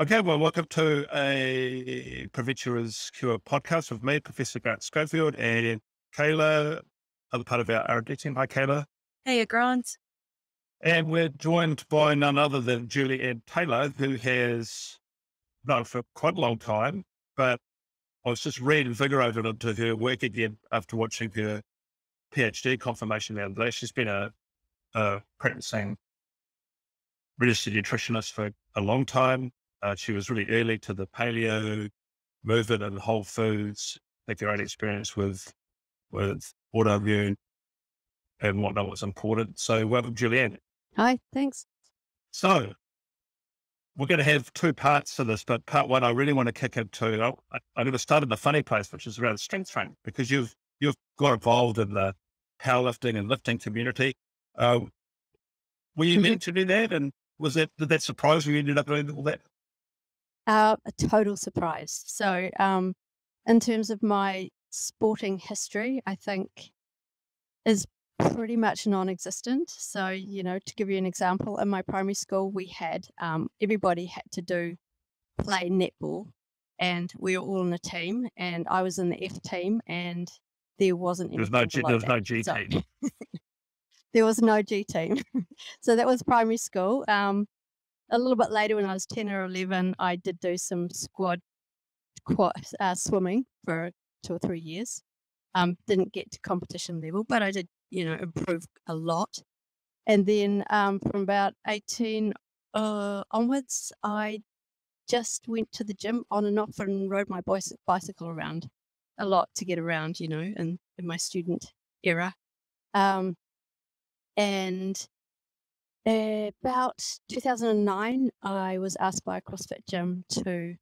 Okay, well, welcome to a Prevention is Cure podcast with me, Professor Grant Schofield, and Kayla, other part of our R&D team. Hi, Kayla. Hey, Grant. And we're joined by none other than Julianne Taylor, who has known for quite a long time, but I was just reinvigorated into her work again after watching her PhD confirmation the other day. She's been a, a practicing registered nutritionist for a long time. Uh, she was really early to the paleo movement and whole foods. I think her own experience with with autoimmune and whatnot was important. So welcome, Julianne. Hi, thanks. So we're going to have two parts to this, but part one, I really want to kick into. I, I'm going to start in the funny place, which is around strength training, because you've you've got involved in the powerlifting and lifting community. Uh, were you meant to do that, and was that did that surprise? You ended up doing all that. Uh, a total surprise. So, um, in terms of my sporting history, I think is pretty much non-existent. So, you know, to give you an example, in my primary school, we had um, everybody had to do play netball, and we were all in a team, and I was in the F team, and there wasn't. There was no G, there was no G so, team. there was no G team, so that was primary school. Um, a little bit later, when I was ten or eleven, I did do some squad, quad, uh, swimming for two or three years. Um, didn't get to competition level, but I did you know, improved a lot. And then um, from about 18 uh, onwards, I just went to the gym on and off and rode my bicycle around a lot to get around, you know, in, in my student era. Um, and about 2009, I was asked by a CrossFit gym to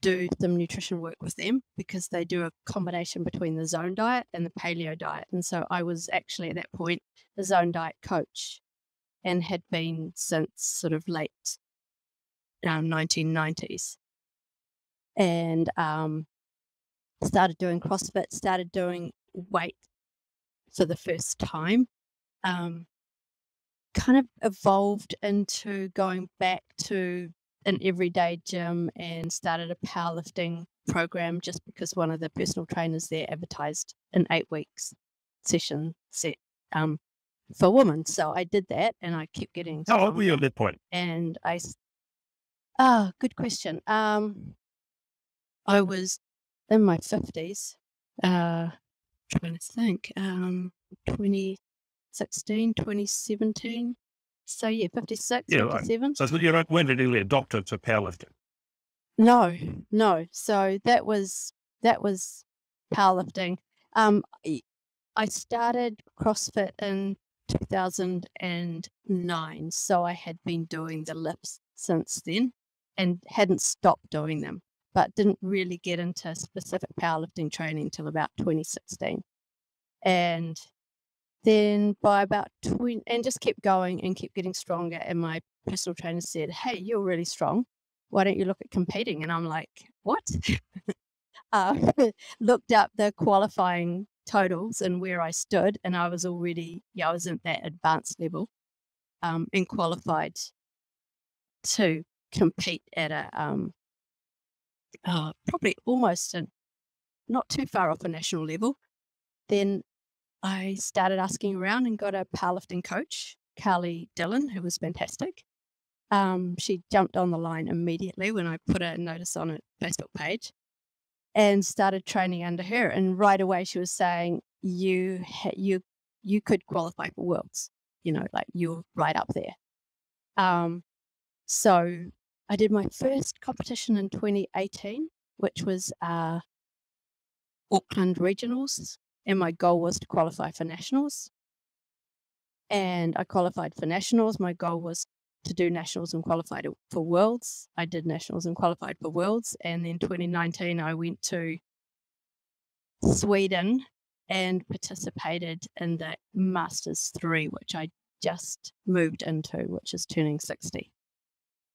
do some nutrition work with them because they do a combination between the zone diet and the paleo diet. And so I was actually at that point the zone diet coach and had been since sort of late um, 1990s. And um, started doing CrossFit, started doing weight for the first time. Um, kind of evolved into going back to an everyday gym and started a powerlifting program just because one of the personal trainers there advertised an eight weeks session set um, for women. So I did that and I kept getting. How old were you at that point? And I, ah, oh, good question. Um, I was in my 50s, uh, trying to think, um, 2016, 2017. So yeah, 56, yeah, 57. Right. So you when did you adopt it to powerlifting? No, no. So that was that was powerlifting. Um, I started CrossFit in 2009, so I had been doing the lifts since then and hadn't stopped doing them, but didn't really get into specific powerlifting training till about 2016. And then by about 20, and just kept going and kept getting stronger. And my personal trainer said, Hey, you're really strong. Why don't you look at competing? And I'm like, What? uh, looked up the qualifying totals and where I stood, and I was already, yeah, I was at that advanced level um, and qualified to compete at a um, uh, probably almost a, not too far off a national level. Then I started asking around and got a powerlifting coach, Carly Dillon, who was fantastic. Um, she jumped on the line immediately when I put a notice on a Facebook page and started training under her. And right away, she was saying, "You, you, you could qualify for worlds. You know, like you're right up there." Um, so I did my first competition in 2018, which was uh, Auckland Regionals and my goal was to qualify for nationals. And I qualified for nationals. My goal was to do nationals and qualified for worlds. I did nationals and qualified for worlds. And then 2019, I went to Sweden and participated in the Masters 3, which I just moved into, which is turning 60.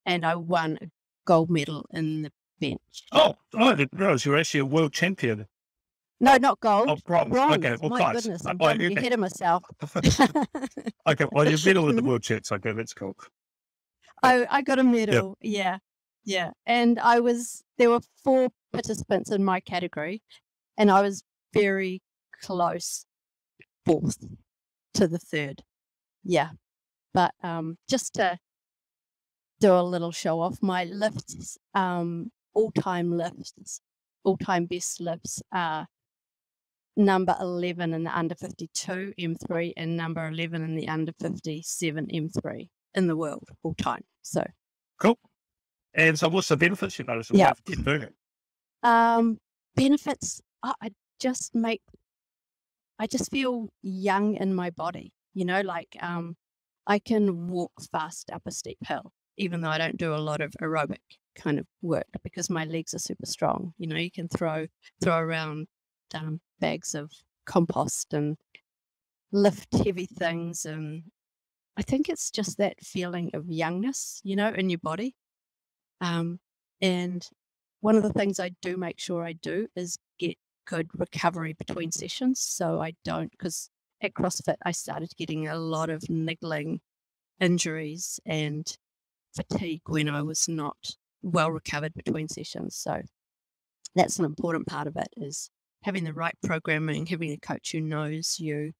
And I won a gold medal in the bench. Oh, oh I didn't realize you were actually a world champion. No, not gold. Oh, bronze. bronze. Okay, well, My close. goodness, I'm Oh, okay. ahead myself. okay, well, you're middle of the world champs. Okay, that's cool. I, I got a medal. Yeah. Yeah. And I was, there were four participants in my category, and I was very close fourth to the third. Yeah. But um, just to do a little show off, my lifts, um, all time lifts, all time best lifts are number 11 in the under 52 M3 and number 11 in the under 57 M3 in the world all time. So cool. And so, what's the benefits you notice? Yeah. Keep doing it. Um, benefits. I, I just make. I just feel young in my body. You know, like um, I can walk fast up a steep hill, even though I don't do a lot of aerobic kind of work because my legs are super strong. You know, you can throw throw around um, bags of compost and lift heavy things, and I think it's just that feeling of youngness, you know, in your body. Um, and one of the things I do make sure I do is get good recovery between sessions. So I don't, because at CrossFit, I started getting a lot of niggling injuries and fatigue when I was not well recovered between sessions. So that's an important part of it is having the right programming, having a coach who knows you,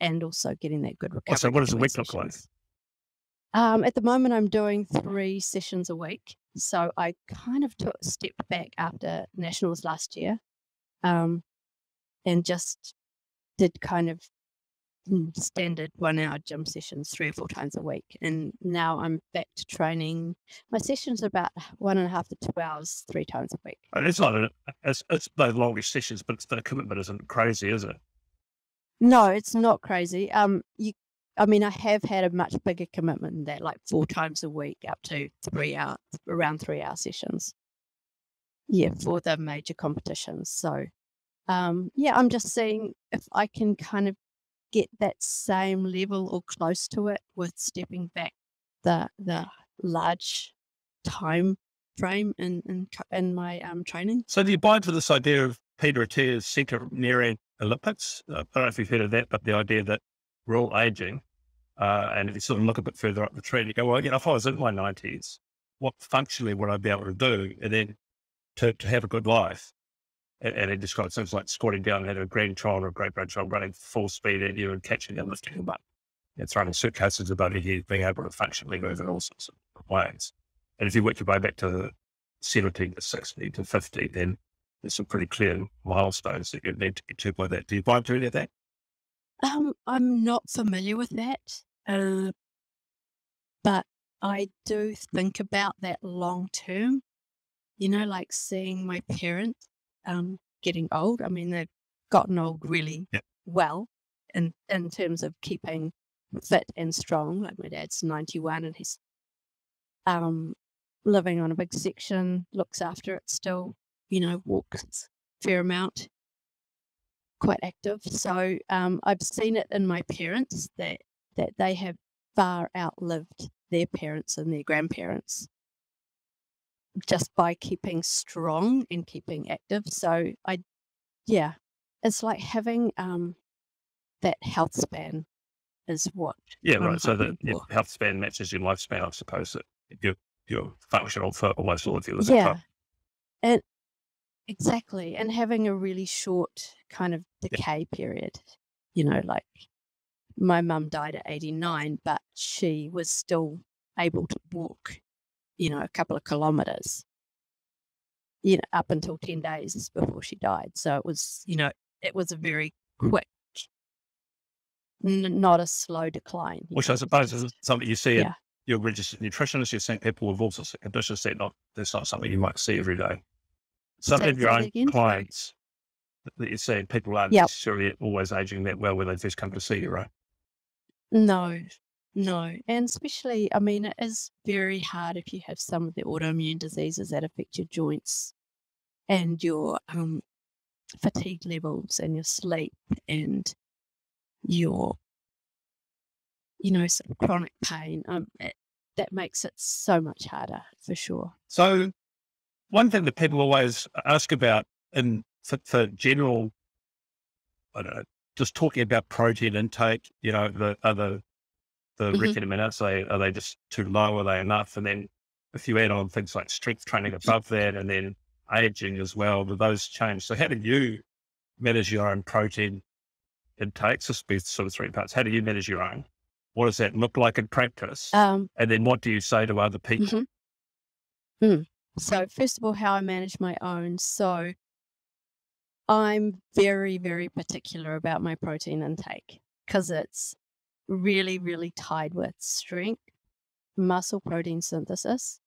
and also getting that good recovery. so, what does the between week look like? Um, at the moment, I'm doing three sessions a week. So I kind of took a step back after nationals last year, um, and just did kind of mm, standard one-hour gym sessions three or four times a week. And now I'm back to training. My sessions are about one and a half to two hours, three times a week. And It's not, a, it's, it's the longest sessions, but it's, the commitment isn't crazy, is it? No, it's not crazy. Um, you, I mean, I have had a much bigger commitment than that, like four times a week, up to three hour, around three hour sessions. Yeah, for the major competitions. So, um, yeah, I'm just seeing if I can kind of get that same level or close to it with stepping back the the large time frame in in, in my um training. So, do you buy into this idea of Peter Attia's centenarian Olympics? Uh, I don't know if you've heard of that, but the idea that we're all aging. Uh, and if you sort of look a bit further up the tree, you go, well, you know, if I was in my 90s, what functionally would I be able to do? And then to, to have a good life. And, and it describes things like squatting down and having a grandchild or a great grandchild running full speed at you and catching you and lifting them up. It's running suitcases above your head, being able to functionally move in all sorts of ways. And if you work your way back to 70 to 60 to 50, then there's some pretty clear milestones that you need to get to by that. Do you buy into any of that? Um, I'm not familiar with that, uh, but I do think about that long term. You know, like seeing my parents um, getting old. I mean, they've gotten old really Yep. well in in terms of keeping fit and strong. Like my dad's 91 and he's um, living on a big section, looks after it still. You know, walks a fair amount quite active. So um, I've seen it in my parents that that they have far outlived their parents and their grandparents just by keeping strong and keeping active. So I, yeah, it's like having um, that health span is what. Yeah, I'm right. So that hoping your health span matches your lifespan, I suppose. That you're, you're functional for almost all of your Yeah, and exactly, and having a really short kind of Yeah. decay period. You know, like my mum died at 89, but she was still able to walk, you know, a couple of kilometers, you know, up until 10 days before she died. So it was, you know, it was a very hmm. quick, n- not a slow decline. Which know, I suppose is something you see in yeah. your registered nutritionist. You're seeing people with all sorts of conditions that not that's not something you might see every day. Some of your own again? clients that- that you're seeing, people aren't Yep. necessarily always aging that well when they first come to see you, right? No, no. And especially, I mean, it is very hard if you have some of the autoimmune diseases that affect your joints and your um, fatigue levels and your sleep and your, you know, sort of chronic pain. Um, it, that makes it so much harder for sure. So, one thing that people always ask about in for, for general, I don't know, just talking about protein intake, you know, the other the Mhm. recommended amounts, they are they just too low? Are they enough? And then if you add on things like strength training above that and then aging as well, do those change? So how do you manage your own protein intakes? This be sort of three parts. How do you manage your own? What does that look like in practice? Um, and then what do you say to other people? Mhm. Mm. So, first of all, how I manage my own. So, I'm very, very particular about my protein intake because it's really, really tied with strength, muscle protein synthesis,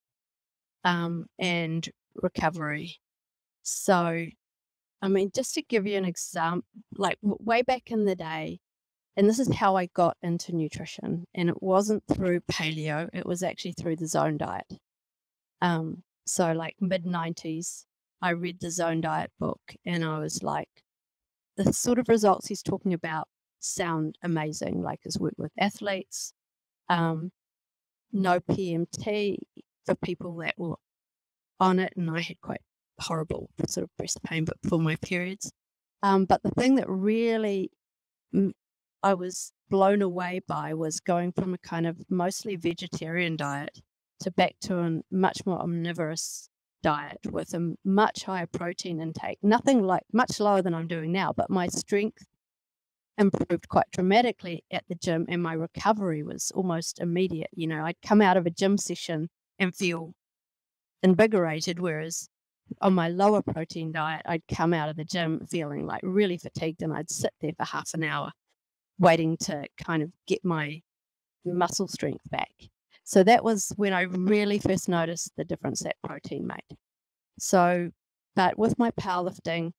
um, and recovery. So, I mean, just to give you an example, like way back in the day, and this is how I got into nutrition, and it wasn't through paleo, it was actually through the zone diet. Um, so, like mid 90s, I read the zone diet book, and I was like, the sort of results he's talking about sound amazing, like his work with athletes, um, no PMT for people that were on it, and I had quite horrible sort of breast pain, but for my periods. Um, but the thing that really I was blown away by was going from a kind of mostly vegetarian diet to back to a much more omnivorous diet with a much higher protein intake. Nothing like much lower than I'm doing now, but my strength improved quite dramatically at the gym and my recovery was almost immediate. You know, I'd come out of a gym session and feel invigorated, whereas on my lower protein diet, I'd come out of the gym feeling like really fatigued and I'd sit there for half an hour waiting to kind of get my muscle strength back. So that was when I really first noticed the difference that protein made. So, but with my powerlifting,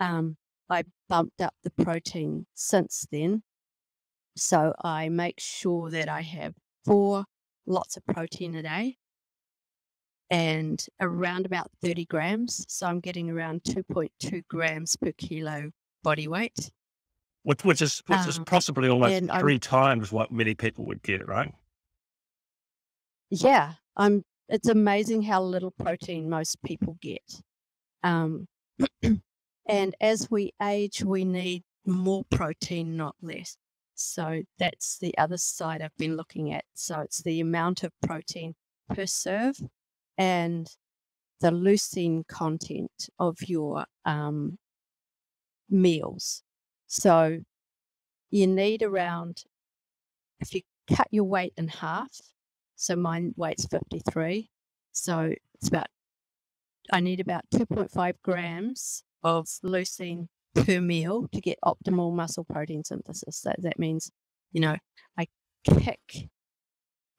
um, I bumped up the protein since then. So I make sure that I have four lots of protein a day and around about 30 grams. So I'm getting around 2.2 grams per kilo body weight. Which, which is which is Um, possibly almost and I'm- three times what many people would get, right? Yeah, I'm. It's amazing how little protein most people get. Um, and as we age, we need more protein, not less. So that's the other side I've been looking at. So it's the amount of protein per serve and the leucine content of your um, meals. So you need around, if you cut your weight in half, so mine weight's 53. So it's about, I need about 2.5 grams of leucine per meal to get optimal muscle protein synthesis. So that means, you know, I kick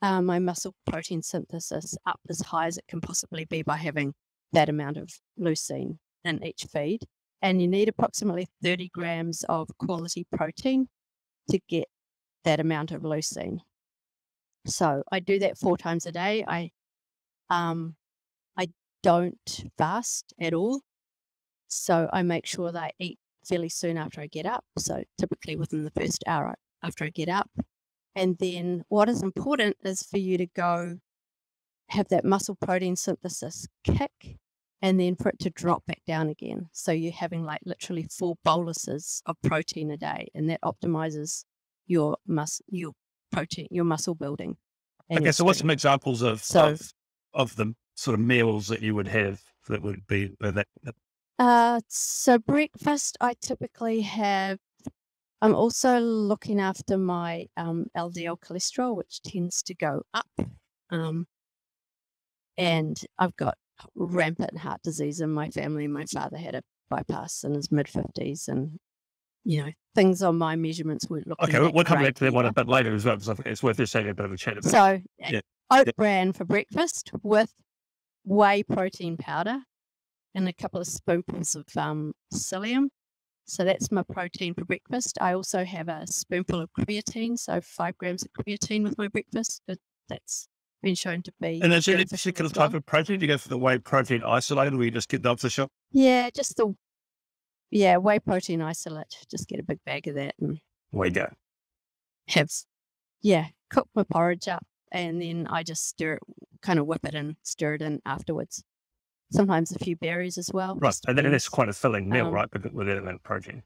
uh, my muscle protein synthesis up as high as it can possibly be by having that amount of leucine in each feed. And you need approximately 30 grams of quality protein to get that amount of leucine. So I do that four times a day. I um I don't fast at all. So I make sure that I eat fairly soon after I get up. So typically within the first hour after I get up. And then what is important is for you to go have that muscle protein synthesis kick and then for it to drop back down again. So you're having like literally four boluses of protein a day and that optimizes your mus your protein, your muscle building. and Okay, so what's some examples of, So- of of the sort of meals that you would have that would be that, that Uh, so breakfast, I typically have. I'm also looking after my um, LDL cholesterol, which tends to go up. Um, and I've got rampant heart disease in my family. My father had a bypass in his mid 50s, and you know things on my measurements weren't looking. Okay, we'll come back to that one a bit later as well, because I think it's worth just having a bit of a chat about. So Yeah. oat Yeah. bran for breakfast with whey protein powder and a couple of spoonfuls of um, psyllium. So that's my protein for breakfast. I also have a spoonful of creatine, so five grams of creatine with my breakfast. That- That's been shown to be. and is there any particular as well. type of protein? Do you go for the whey protein isolate, or you just get that off the shop? Yeah, just the yeah whey protein isolate. Just get a big bag of that and Way go. have yeah cook my porridge up and then I just stir it, kind of whip it and stir it in afterwards. Sometimes a few berries as well. Right, and then it's quite a filling meal, Um, right? Because with that amount of protein.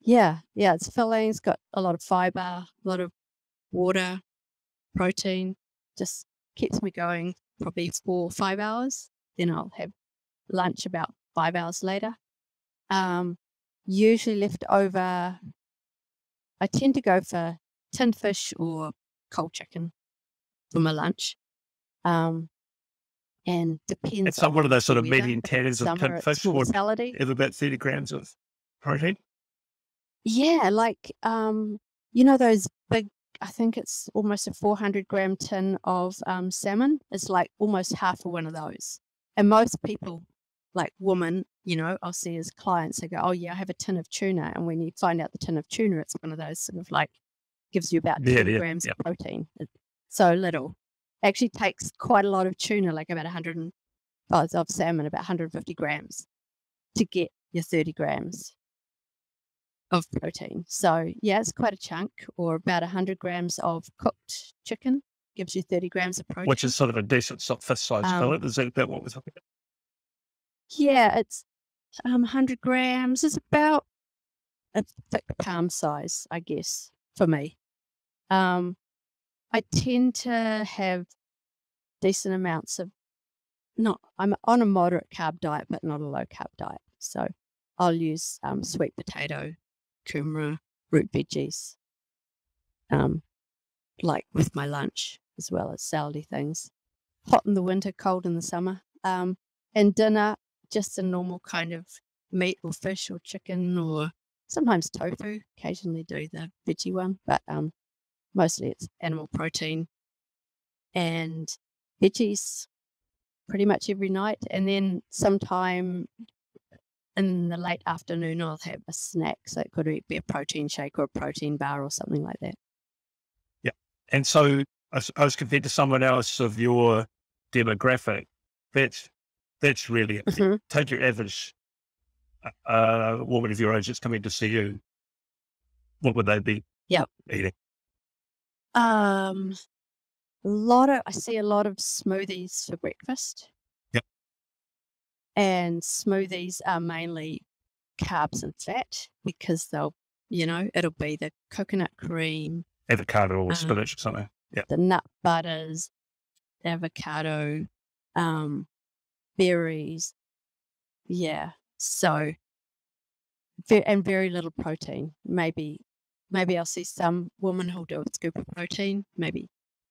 Yeah, yeah, it's filling. It's got a lot of fiber, a lot of water, protein. Just keeps me going probably four or five hours. Then I'll have lunch about five hours later. Um, usually left over, I tend to go for tinned fish or cold chicken for my lunch. Um, and depends. It's not one of those sort of medium tanners of Summer, tinned it's fish would salady. about 30 grams of protein. Yeah, like um, you know those big. I think it's almost a 400 gram tin of um, salmon. It's like almost half of one of those. And most people, like women, you know, I'll see as clients, they go, "Oh yeah, I have a tin of tuna." And when you find out the tin of tuna, it's one of those sort of like gives you about Yeah, 10 yeah, grams yeah. of protein. It's so little. Actually takes quite a lot of tuna, like about 100 and, oh, of salmon, about 150 grams to get your 30 grams of protein. So yeah, it's quite a chunk, or about 100 grams of cooked chicken gives you 30 grams of protein. which is sort of a decent fish size Um, fillet. Is that what we're talking about? yeah, it's um 100 grams It's about a thick palm size, I guess, for me. Um, I tend to have decent amounts of not. I'm on a moderate carb diet, but not a low carb diet. So I'll use um, sweet potato, kumara, root veggies, um, like with my lunch as well as salady things. Hot in the winter, cold in the summer. Um, and dinner, just a normal kind of meat or fish or chicken or sometimes tofu. Occasionally do the veggie one, but um, mostly it's animal protein and veggies pretty much every night. And then sometime in the late afternoon, I'll have a snack. So it could be a protein shake or a protein bar or something like that. Yeah. And so I suppose compared to someone else of your demographic, that's, that's really it. Mhm. Take your average uh, uh, woman of your age that's coming to see you. What would they be Yep. eating? Um, a lot of I see a lot of smoothies for breakfast. Yep. And smoothies are mainly carbs and fat because they'll, you know, it'll be the coconut cream, Avocado or Uh, spinach or something. Yeah. the nut butters, avocado, um, berries. Yeah. So, and very little protein. Maybe, maybe I'll see some woman who'll do a scoop of protein, maybe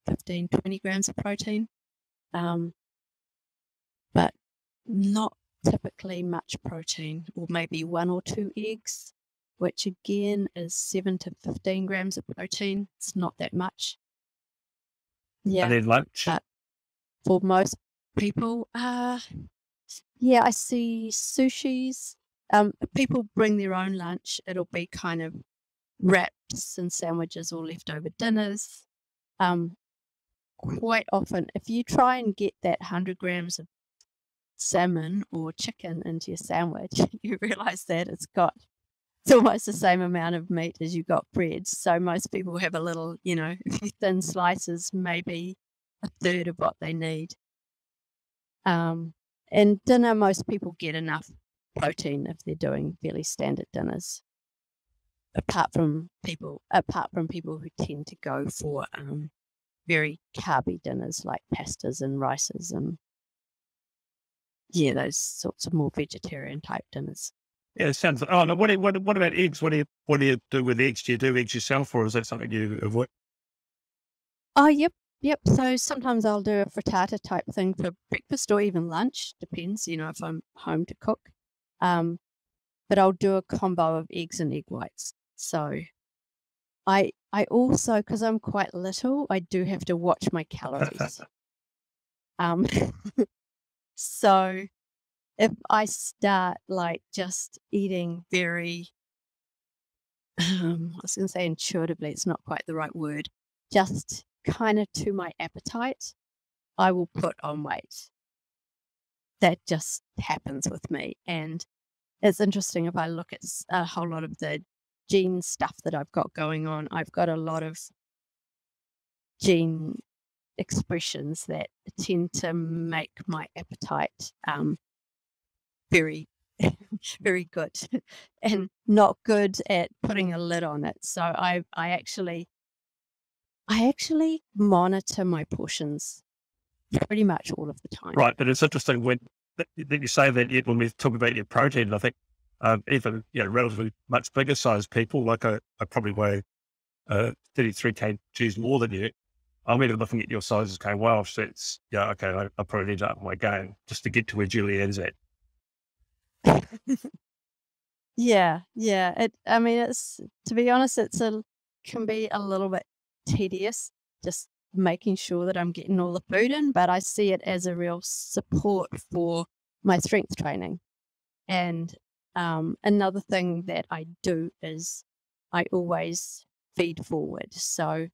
15, 20 grams of protein. Um, but not typically much protein, or maybe one or two eggs, which again is seven to 15 grams of protein. It's not that much. Yeah And then lunch. but- for most people. Uh, yeah, I see sushis. Um, people bring their own lunch. It'll be kind of wraps and sandwiches or leftover dinners. Um, quite often, if you try and get that 100 grams of salmon or chicken into your sandwich, you realize that it's got it's almost the same amount of meat as you got bread. So most people have a little, you know, a few thin slices, maybe a third of what they need. Um, and dinner, most people get enough protein if they're doing fairly standard dinners. Apart from people, apart from people who tend to go for um, very carby dinners like pastas and rices and yeah, those sorts of more vegetarian type dinners. Yeah, it sounds. Oh no. What, what what about eggs? What do you what do you do with eggs? Do you do eggs yourself, or is that something you avoid? Oh, yep, yep. So sometimes I'll do a frittata type thing for breakfast or even lunch. Depends, you know, if I'm home to cook. Um, but I'll do a combo of eggs and egg whites. So I I also because I'm quite little, I do have to watch my calories. Um, so if I start like just eating very, um, I was going to say intuitively, it's not quite the right word, just kind of to my appetite, I will put on weight. That just happens with me. And it's interesting if I look at a whole lot of the gene stuff that I've got going on, I've got a lot of gene expressions that tend to make my appetite um, very, very good and not good at putting a lid on it. So I, I actually, I actually monitor my portions pretty much all of the time. Right, but it's interesting when that you say that yet when we talk about your protein, I think um, even you know relatively much bigger sized people, like I, I probably weigh uh, 33 kgs more than you. I'm even looking at your sizes going, wow, so it's, yeah, okay, I, I probably need to up my game just to get to where Julianne's at. yeah, yeah. It, I mean, it's, to be honest, it's a, can be a little bit tedious just making sure that I'm getting all the food in, but I see it as a real support for my strength training. And um, another thing that I do is I always feed forward. So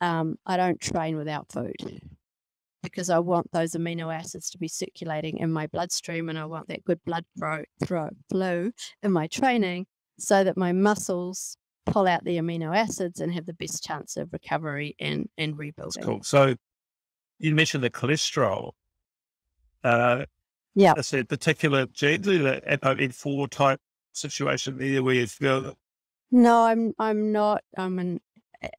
um, I don't train without food because I want those amino acids to be circulating in my bloodstream and I want that good blood flow, flow in my training so that my muscles pull out the amino acids and have the best chance of recovery and, and rebuilding. That's cool. So you mentioned the cholesterol. Uh, yeah. Is a particular gene, the ApoE4 type situation there where you feel? No, I'm I'm not. I'm an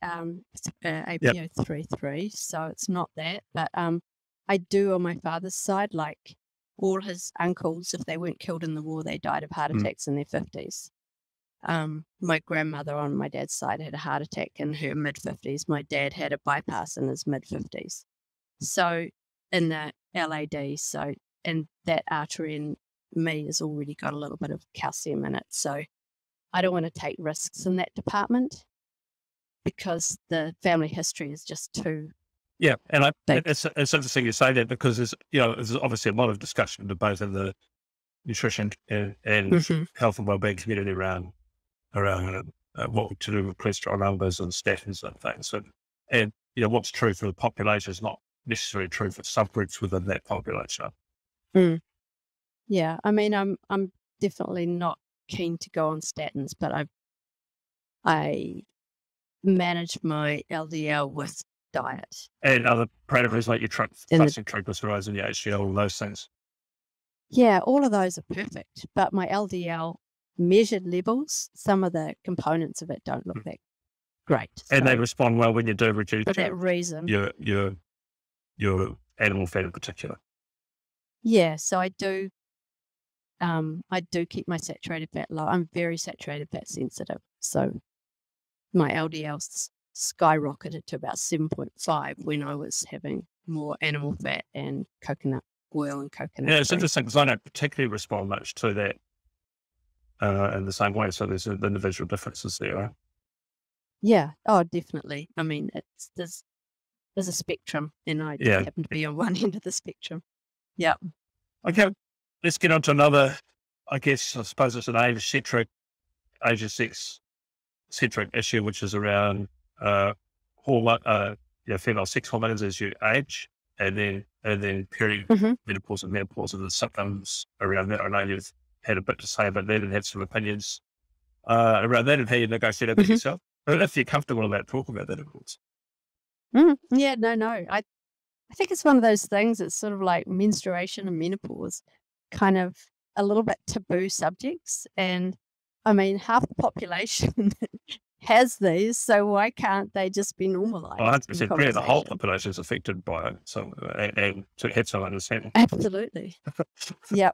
um, uh, APO three three, so it's not that. But um, I do on my father's side, like all his uncles, if they weren't killed in the war, they died of heart mm. attacks mm. in their fifties. Um, my grandmother on my dad's side had a heart attack in her mid fifties. My dad had a bypass in his mid fifties. So in the LAD, so and that artery in me has already got a little bit of calcium in it. So I don't want to take risks in that department because the family history is just too. Yeah, and I, it's, it's interesting you say that because there's you know there's obviously a lot of discussion to both in the nutrition and, and mm-hmm. health and wellbeing community around around uh, what to do with cholesterol numbers and statins and things, and and you know what's true for the population is not necessarily true for subgroups within that population. Mm. Yeah, I mean, I'm I'm definitely not keen to go on statins, but I I manage my LDL with diet. And other parameters like your tri- fasting triglycerides and your HDL, all those things. Yeah, all of those are perfect. But my LDL measured levels, some of the components of it don't look mm. that great. And so, they respond well when you do reduce for that reason. Your your your animal fat in particular. Yeah, so I do um I do keep my saturated fat low. I'm very saturated fat sensitive. So my LDLs skyrocketed to about 7.5 when I was having more animal fat and coconut oil and coconut. Yeah, it's interesting because I don't particularly respond much to that uh, in the same way. So there's individual differences there. Right? Yeah. Oh, definitely. I mean, it's there's there's a spectrum, and I yeah. happen to be on one end of the spectrum. Yeah. Okay. Let's get on to another. I guess I suppose it's an age centric, Asia sex centric issue, which is around uh, hormone, uh, you know, female sex hormones as you age, and then and then period mm-hmm. menopause and menopause and the symptoms around that. I know you've had a bit to say about that and have some opinions uh, around that and how you negotiate that mm-hmm. yourself. But if you're comfortable about talking about that, of course. Mm, yeah, no, no. I I think it's one of those things. It's sort of like menstruation and menopause, kind of a little bit taboo subjects, and I mean, half the population has these, so why can't they just be normalized? Well, 100% yeah, the whole population is affected by it, so and, and to have some understanding. Absolutely. yep.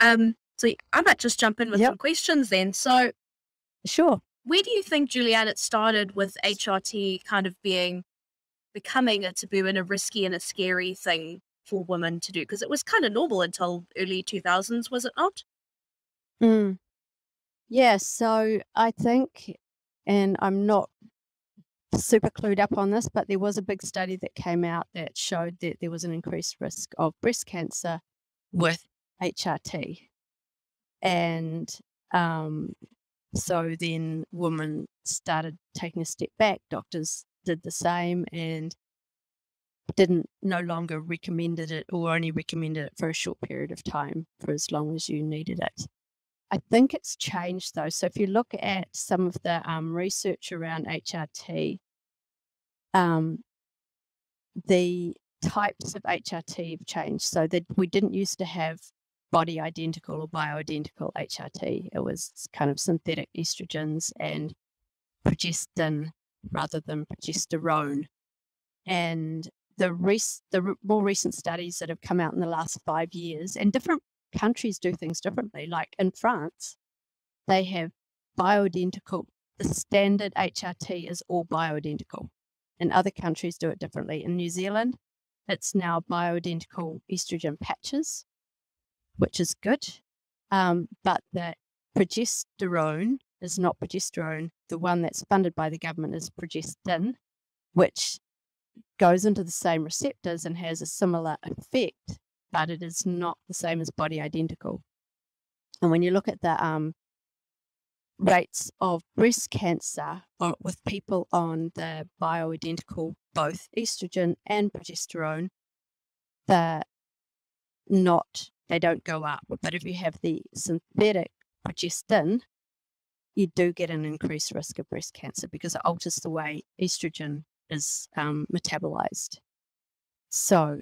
um. So I might just jump in with yep. some questions then. So, sure. Where do you think, Julianne, it started with HRT kind of being becoming a taboo and a risky and a scary thing for women to do? Because it was kind of normal until early 2000s, was it not? Mm. Yeah, so I think, and I'm not super clued up on this, but there was a big study that came out that showed that there was an increased risk of breast cancer with HRT. And um, so then women started taking a step back. Doctors did the same and didn't no longer recommended it or only recommended it for a short period of time for as long as you needed it. I think it's changed though. So if you look at some of the um, research around HRT, um, the types of HRT have changed. So that we didn't used to have body identical or bioidentical HRT. It was kind of synthetic estrogens and progestin rather than progesterone. and the res- the more recent studies that have come out in the last five years, and different countries do things differently. Like in France, they have bioidentical. The standard HRT is all bioidentical. And other countries, do it differently. In New Zealand, it's now bioidentical estrogen patches, which is good. Um, but the progesterone is not progesterone. The one that's funded by the government is progestin, which goes into the same receptors and has a similar effect, but it is not the same as body identical. And when you look at the um, rates of breast cancer with people on the bioidentical, both estrogen and progesterone, they're not, they don't go up. But if you have the synthetic progestin, you do get an increased risk of breast cancer because it alters the way estrogen is um, metabolized. So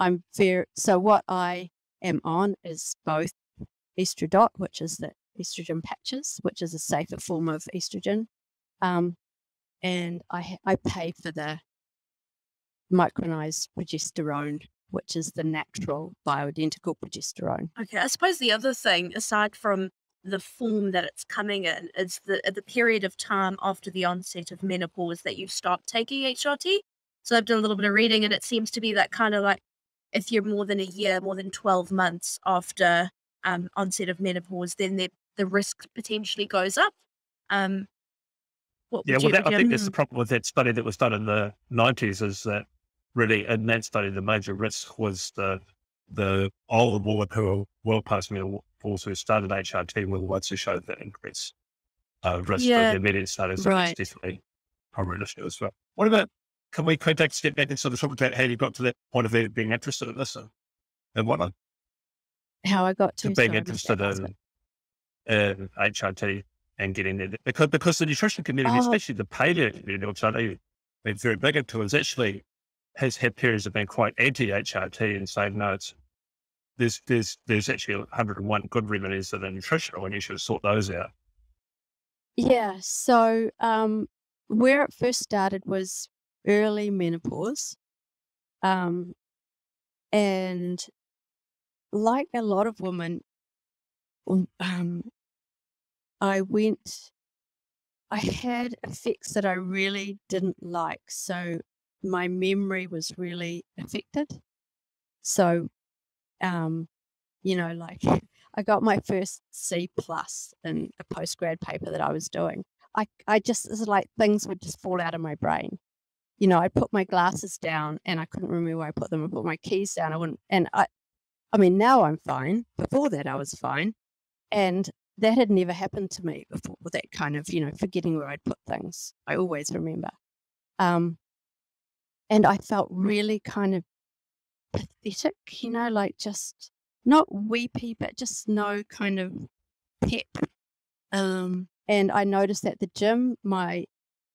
I'm very, so what I am on is both Estradot, which is the estrogen patches, which is a safer form of estrogen. Um, and I, I pay for the micronized progesterone, which is the natural bioidentical progesterone. Okay, I suppose the other thing, aside from the form that it's coming in, is the the period of time after the onset of menopause that you stop taking HRT. So I've done a little bit of reading, and it seems to be that kind of like if you're more than a year, more than twelve months after um, onset of menopause, then the the risk potentially goes up. Um, yeah, well, that, I think that's the problem with that study that was done in the 90s is that really in that study, the major risk was the the older women who were well past menopause who started HRT were the ones who showed that increase uh, risk yeah. of immediate status. Right. It's definitely horrendous as well. What about, can we contact step back and sort of talk about how you got to that point of being interested in this and, and whatnot? How I got to, to being interested in, in HRT and getting it because because the nutrition community, oh. especially the paleo community, which I know you've been very big into, is actually has had periods of being quite anti HRT and saying no, it's there's there's there's actually 101 good remedies that are nutritional, and you should sort those out. Yeah. So um, where it first started was early menopause, um, and like a lot of women, um, I went, I had effects that I really didn't like. So my memory was really affected. So, um, you know, like I got my first C plus in a post grad paper that I was doing. I, I just, it's like things would just fall out of my brain. You know, I put my glasses down and I couldn't remember where I put them. I put my keys down. I wouldn't, and I, I mean, now I'm fine. Before that, I was fine. And that had never happened to me before, that kind of, you know, forgetting where I'd put things. I always remember. Um, and I felt really kind of pathetic, you know, like just not weepy, but just no kind of pep. Um, and I noticed at the gym, my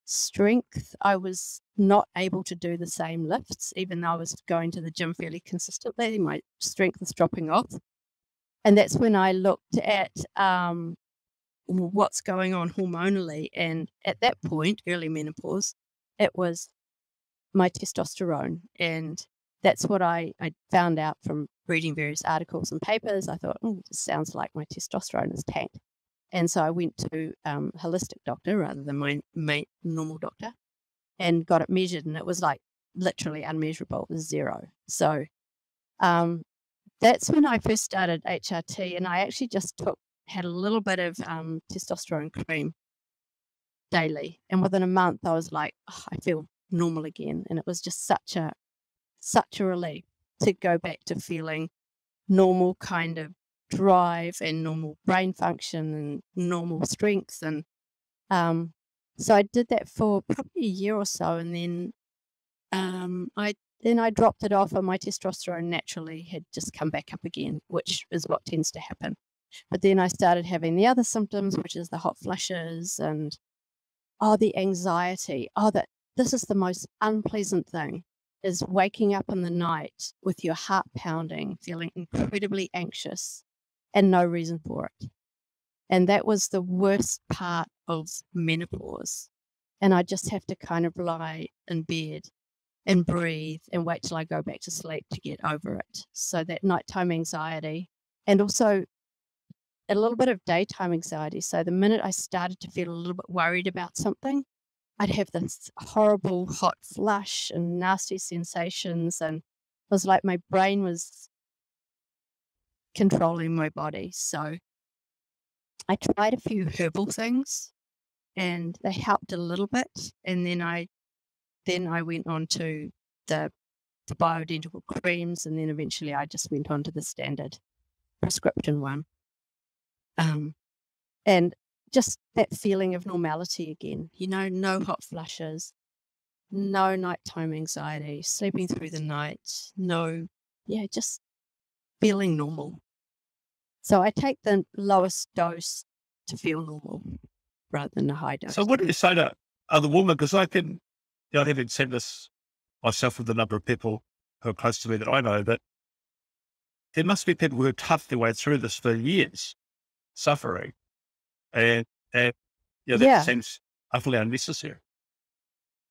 strength, I was not able to do the same lifts, even though I was going to the gym fairly consistently. My strength was dropping off. And that's when I looked at um, what's going on hormonally. And at that point, early menopause, it was my testosterone. And that's what I, I found out from reading various articles and papers. I thought, oh, this sounds like my testosterone is tanked. And so I went to um, holistic doctor rather than my, my normal doctor and got it measured. And it was like literally unmeasurable, it was zero. So um, that's when I first started HRT. And I actually just took, had a little bit of um, testosterone cream daily. And within a month, I was like, oh, I feel normal again. And it was just such a, such a relief to go back to feeling normal kind of drive and normal brain function and normal strength. And um, so I did that for probably a year or so. And then um, I then I dropped it off, and my testosterone naturally had just come back up again, which is what tends to happen. But then I started having the other symptoms, which is the hot flushes and oh, the anxiety. Oh, that this is the most unpleasant thing is waking up in the night with your heart pounding, feeling incredibly anxious and no reason for it. And that was the worst part of menopause. And I just have to kind of lie in bed and breathe and wait till I go back to sleep to get over it. So that nighttime anxiety and also a little bit of daytime anxiety. So the minute I started to feel a little bit worried about something, I'd have this horrible hot flush and nasty sensations. And it was like my brain was controlling my body. So I tried a few herbal things and they helped a little bit. And then I then I went on to the, the bioidentical creams and then eventually I just went on to the standard prescription one. Um, and just that feeling of normality again, you know, no mm. hot flushes, mm. no nighttime anxiety, sleeping through the night, no, yeah, just feeling normal. So I take the lowest dose to feel normal rather than a high dose. So what do you say to other women? Because I can, you know, having said this myself with a number of people who are close to me that I know, that there must be people who have toughed their way through this for years, suffering. And, and yeah, that Yeah. seems utterly unnecessary.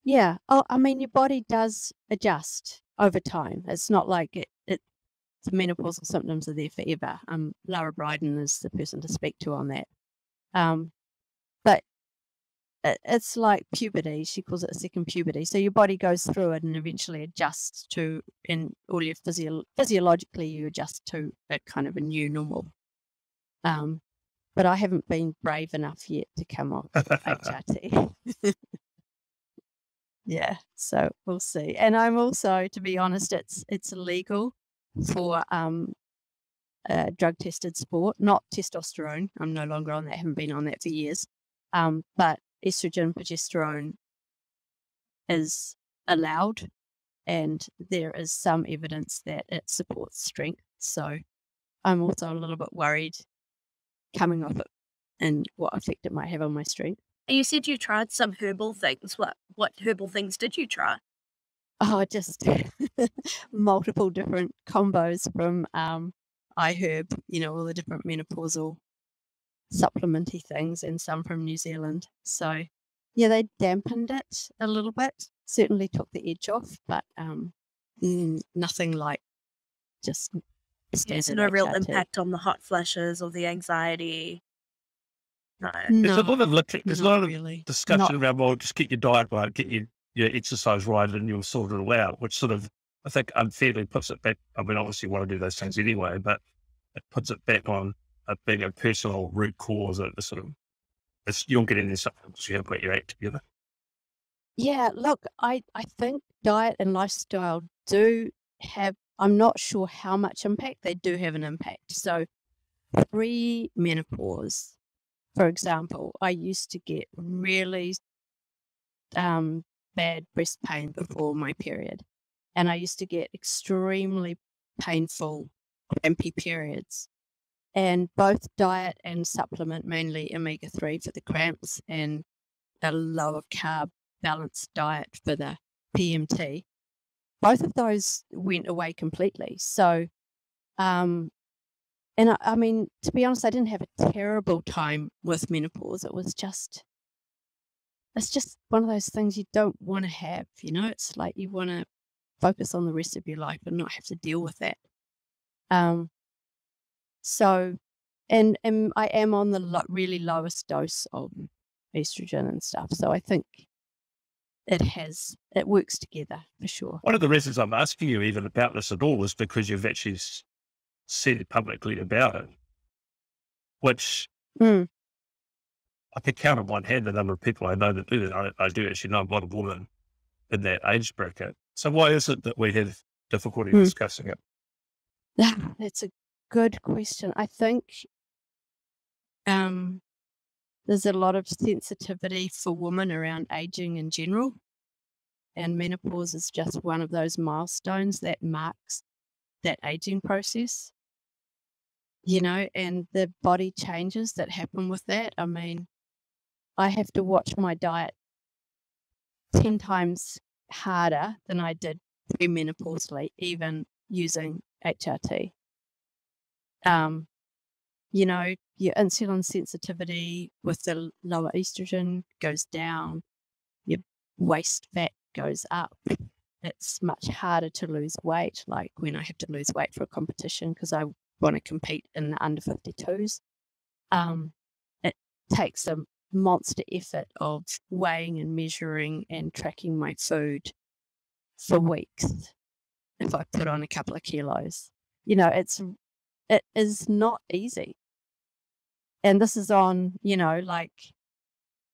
Yeah. Oh, I mean, your body does adjust over time. It's not like it, it the menopausal symptoms are there forever. Um, Lara Briden is the person to speak to on that. Um, but it, it's like puberty. She calls it a second puberty. So your body goes through it and eventually adjusts to, and all your physio- physiologically you adjust to a kind of a new normal. Um, but I haven't been brave enough yet to come off HRT. yeah, so we'll see. And I'm also, to be honest, it's it's illegal for um uh, drug tested sport, not testosterone. I'm no longer on that. haven't been on that for years. Um, but estrogen, progesterone is allowed, and there is some evidence that it supports strength. So I'm also a little bit worried coming off it and what effect it might have on my strength. And you said you tried some herbal things. What what herbal things did you try? Oh, just multiple different combos from um, iHerb, you know, all the different menopausal supplementy things, and some from New Zealand. So, yeah, they dampened it a little bit. Certainly took the edge off, but um, nothing like just Yeah, standard. so no real HRT. impact on the hot flashes or the anxiety. No. There's a lot of lit- there's a lot of really. discussion Not- around well, just get your diet right, get your your exercise right, and you'll sort it all out. Which sort of I think unfairly puts it back. I mean, obviously, you want to do those things anyway, but it puts it back on a being a personal root cause. of the sort of it's, you'll get in there because you haven't got your act together. Yeah, look, I, I think diet and lifestyle do have, I'm not sure how much impact they do have an impact. So, pre menopause, for example, I used to get really um, bad breast pain before my period. And I used to get extremely painful, crampy periods. And both diet and supplement, mainly omega 3 for the cramps and a lower carb balanced diet for the PMT, both of those went away completely. So, um, and I, I mean, to be honest, I didn't have a terrible time with menopause. It was just, it's just one of those things you don't want to have. You know, it's like you want to focus on the rest of your life and not have to deal with that. Um, so, and and I am on the lo- really lowest dose of estrogen and stuff. So I think it has it works together for sure. One of the reasons I'm asking you even about this at all is because you've actually said publicly about it, which Mm. I could count on one hand the number of people I know that do that. I, I do actually know a lot of women in that age bracket. So why is it that we have difficulty Hmm. discussing it? That's a good question. I think um, there's a lot of sensitivity for women around aging in general. And menopause is just one of those milestones that marks that aging process. You know, and the body changes that happen with that. I mean, I have to watch my diet 10 times harder than I did premenopausally, even using HRT. Um, you know, your insulin sensitivity with the lower estrogen goes down, your waist fat goes up. it's much harder to lose weight. Like when I have to lose weight for a competition because I want to compete in the under 52s, um, it takes a monster effort of weighing and measuring and tracking my food for weeks if I put on a couple of kilos. You know, it's it is not easy. And this is on, you know, like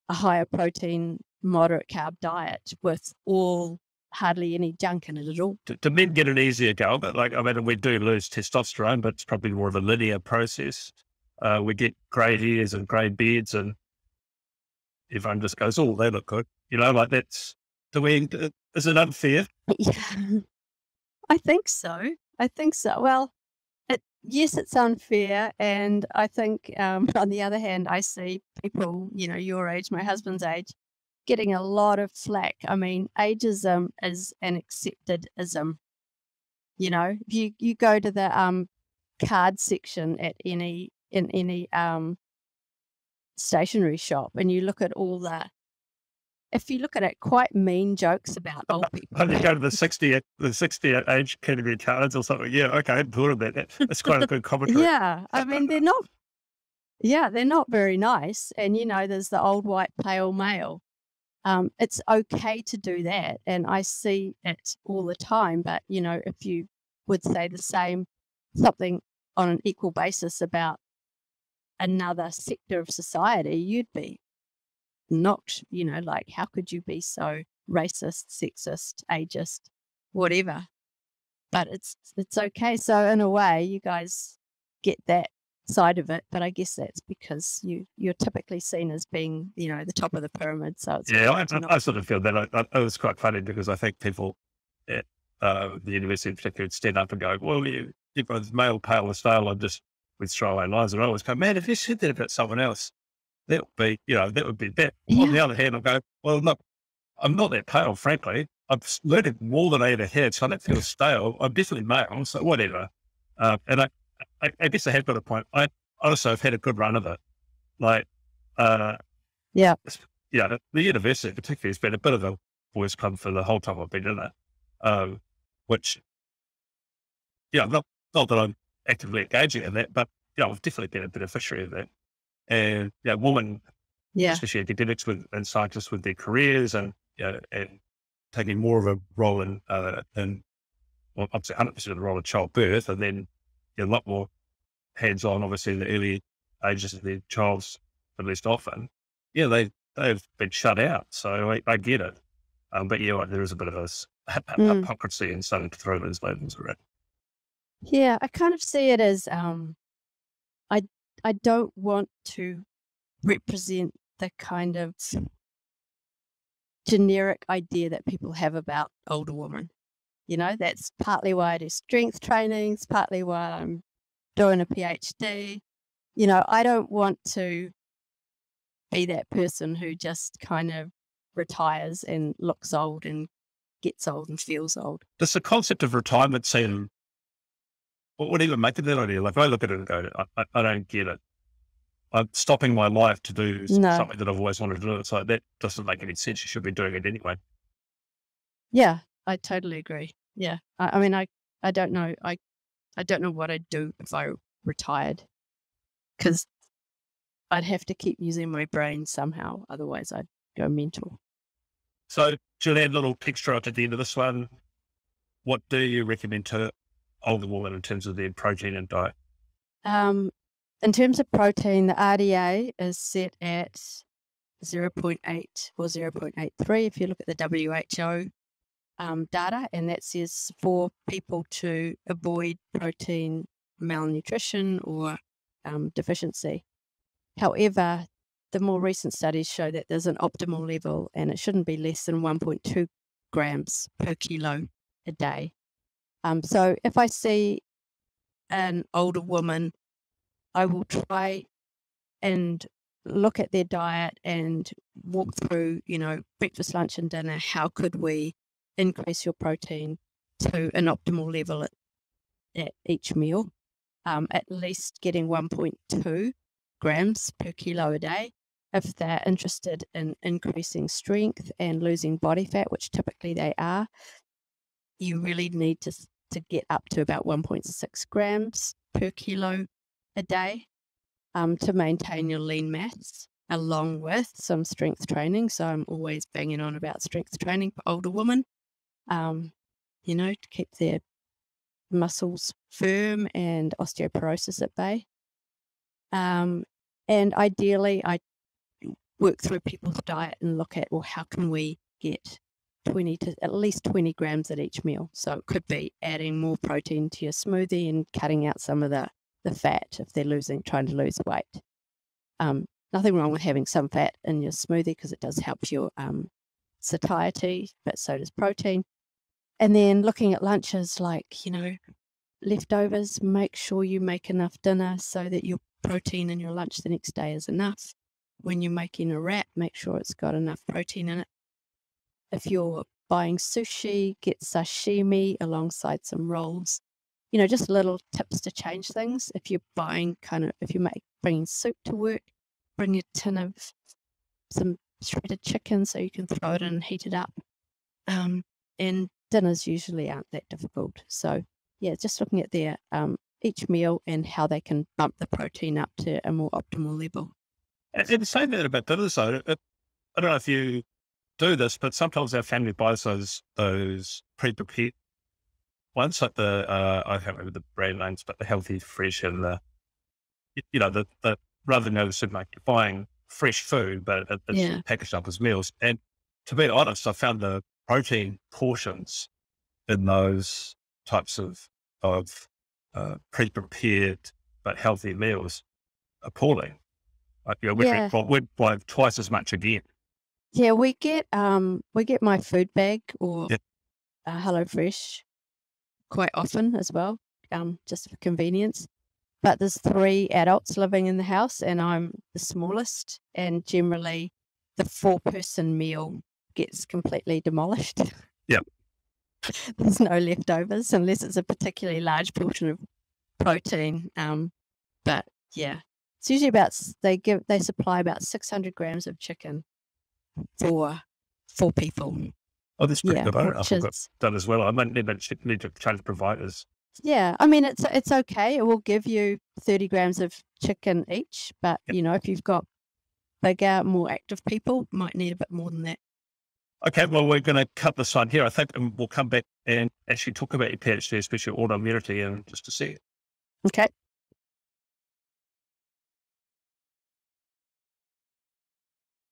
a higher protein, moderate carb diet with all hardly any junk in it at all. Do, do men get an easier go? But like, I mean, we do lose testosterone, but it's probably more of a linear process. Uh, we get grey hairs and grey beards, and everyone just goes, "Oh, they look good," you know. Like that's do we? Is it unfair? Yeah, I think so. I think so. Well, yes, it's unfair, and I think um, on the other hand, I see people, you know, your age, my husband's age, getting a lot of flack. I mean, ageism is an accepted ism. You know, if you, you go to the um, card section at any in any um, stationery shop and you look at all the if you look at it, quite mean jokes about old people. When you go to the 60, the 60 age category cards or something, yeah, okay, I thought of that. That's quite a good commentary. yeah, I mean, they're not, yeah, they're not very nice. And, you know, there's the old white pale male. Um, it's okay to do that. And I see it all the time. But, you know, if you would say the same, something on an equal basis about another sector of society, you'd be knocked, you know, like how could you be so racist, sexist, ageist, whatever. But it's it's okay. So in a way, you guys get that side of it, but I guess that's because you you're typically seen as being, you know, the top of the pyramid. So it's yeah, I, I, sort of feel that. I, I, it was quite funny because I think people at uh, the university in particular would stand up and go, "Well, you you male, pale, or stale." I'm just with throwaway lines, and I always go, "Man, if you said that about someone else, that would be, you know, that would be that. Yeah. On the other hand, I go, well, look, I'm not that pale, frankly. I've learned more than I ever had, so I don't feel stale. I'm definitely male, so whatever. Uh, and I, I, I, guess I have got a point. I also have had a good run of it. Like, uh, yeah, yeah, the university particularly has been a bit of a boys' club for the whole time I've been in it. Um, which, yeah, not not that I'm actively engaging in that, but yeah, I've definitely been a beneficiary of that and yeah, women, yeah, especially academics with and scientists with their careers and yeah, and taking more of a role in uh, in well, up to hundred percent of the role of childbirth, and then yeah, a lot more hands on, obviously in the early ages of their child's at least often. Yeah, they they've been shut out, so I, I get it. Um, but yeah, there is a bit of a, a, mm. hypocrisy in starting to throw those labels around. Yeah, I kind of see it as um, I I don't want to represent the kind of generic idea that people have about older women. You know, that's partly why I do strength trainings, partly why I'm doing a PhD. You know, I don't want to be that person who just kind of retires and looks old and gets old and feels old. Does the concept of retirement seem what would even make it that idea? Like I look at it and go, I, I don't get it. I'm stopping my life to do no. something that I've always wanted to do. So that doesn't make any sense. You should be doing it anyway. Yeah, I totally agree. Yeah, I, I mean, I I don't know. I I don't know what I'd do if I retired, because I'd have to keep using my brain somehow. Otherwise, I'd go mental. So, Julianne, little extra at the end of this one. What do you recommend to older women in terms of their protein and diet? Um, in terms of protein, the RDA is set at 0.8 or 0.83 if you look at the WHO um, data, and that says for people to avoid protein malnutrition or um, deficiency. However, the more recent studies show that there's an optimal level and it shouldn't be less than 1.2 grams per kilo a day. Um, so if I see an older woman, I will try and look at their diet and walk through, you know, breakfast, lunch, and dinner. How could we increase your protein to an optimal level at, at each meal? Um, at least getting 1.2 grams per kilo a day. If they're interested in increasing strength and losing body fat, which typically they are, you really need to to get up to about 1.6 grams per kilo a day um, to maintain your lean mass, along with some strength training. So I'm always banging on about strength training for older women, um, you know, to keep their muscles firm and osteoporosis at bay. Um, and ideally, I work through people's diet and look at, well, how can we get 20 to at least 20 grams at each meal? So it could be adding more protein to your smoothie and cutting out some of the, the fat if they're losing, trying to lose weight. Um, nothing wrong with having some fat in your smoothie because it does help your um, satiety, but so does protein. And then looking at lunches like, you know, leftovers, make sure you make enough dinner so that your protein in your lunch the next day is enough. When you're making a wrap, make sure it's got enough protein in it. If you're buying sushi, get sashimi alongside some rolls. You know, just little tips to change things. If you're buying kind of, if you make bringing soup to work, bring a tin of some shredded chicken so you can throw it in and heat it up. Um, and dinners usually aren't that difficult. So yeah, just looking at their um, each meal and how they can bump the protein up to a more optimal level. And, and saying that about dinners, though, I don't know if you do this, but sometimes our family buys those those pre-prepared ones, like the uh, I can't remember the brand names, but the healthy, fresh, and the you know the the rather than go to the supermarket, buying fresh food, but it's Yeah. packaged up as meals. And to be honest, I found the protein portions in those types of of uh, pre-prepared but healthy meals appalling. Like, you know, we'd, Yeah. we'd buy twice as much again. Yeah, we get um we get my food bag or Yep. uh, HelloFresh quite often as well, um just for convenience. But there's three adults living in the house, and I'm the smallest, and generally the four person meal gets completely demolished. Yep. There's no leftovers unless it's a particularly large portion of protein. Um, but yeah, it's usually about s- they give they supply about 600 grams of chicken for four people. Oh, that's pretty Yeah, good. I, I forgot that as well. I might need to, need to change providers. yeah. I mean, it's it's okay. It will give you 30 grams of chicken each, but Yep. you know, if you've got bigger, more active people, might need a bit more than that. Okay, well, we're going to cut this on here, I think, and we'll come back and actually talk about your PhD, especially autoimmunity, and just a second. Okay.